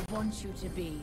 I want you to be.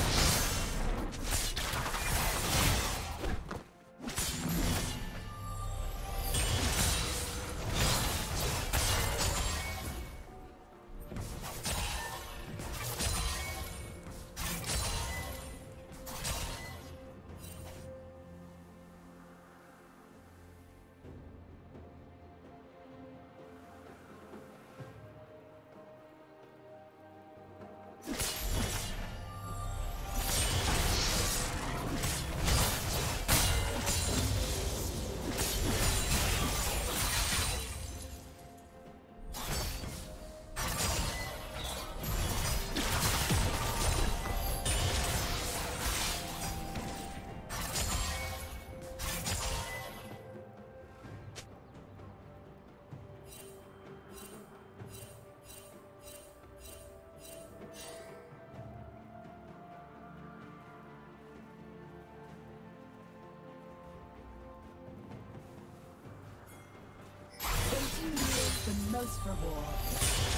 Most reward.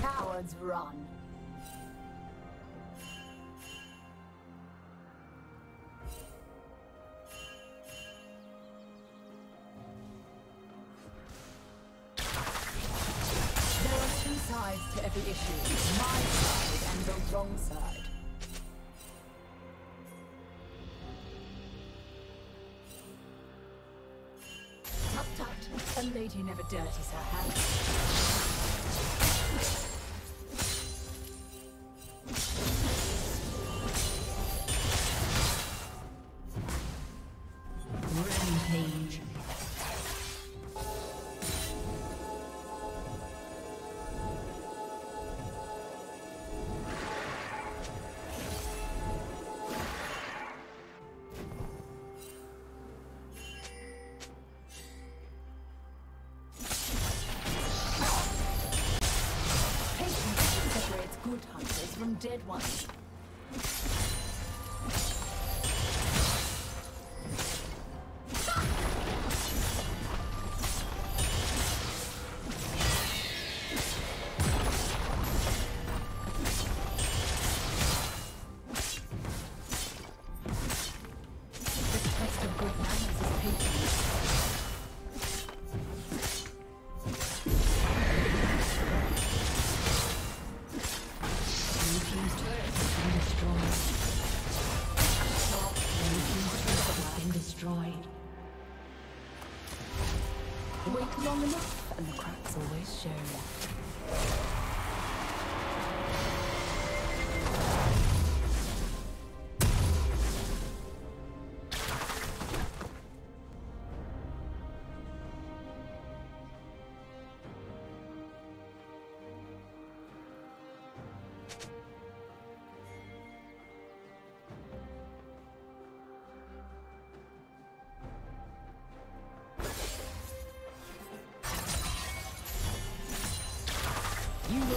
Cowards run. To every issue. My side and the wrong side. Tut tut, a lady never dirties her hands. Hunters from long enough, and the cracks always show.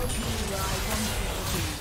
You. will be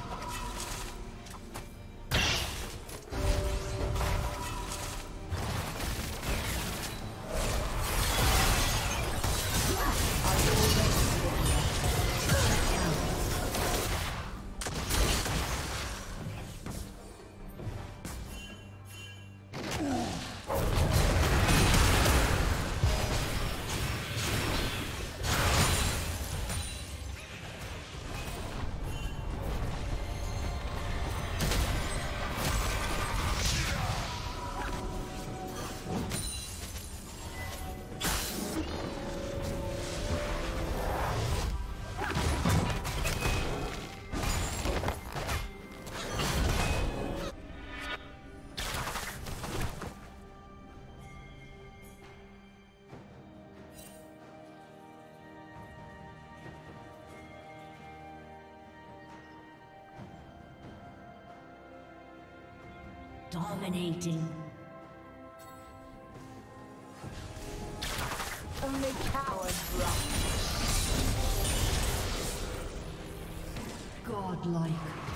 Dominating. Only cowards run. Godlike.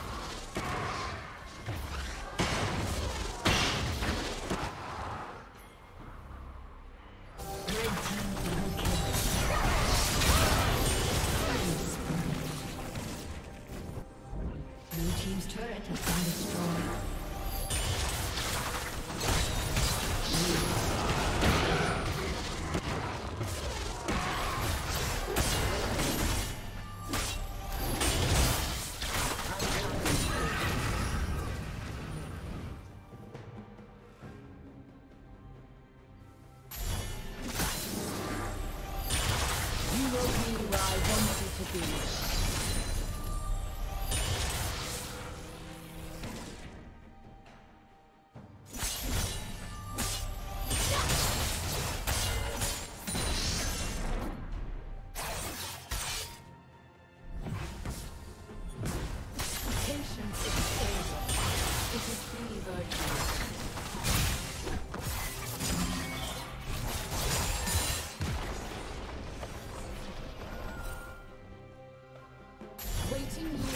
you.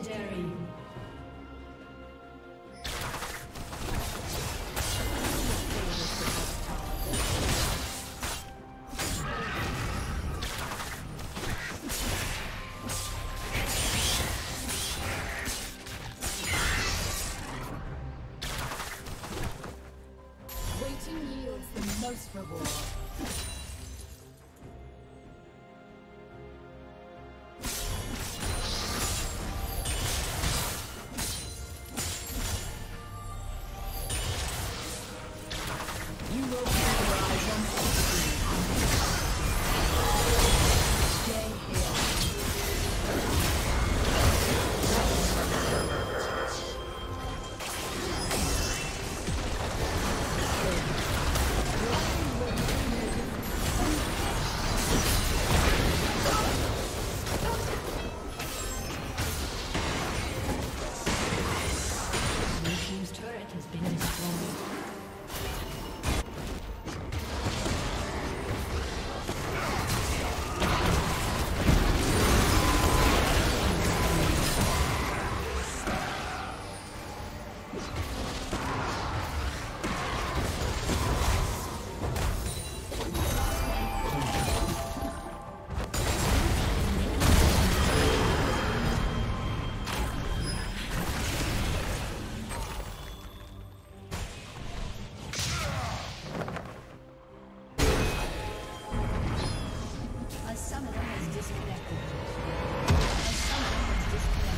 Legendary.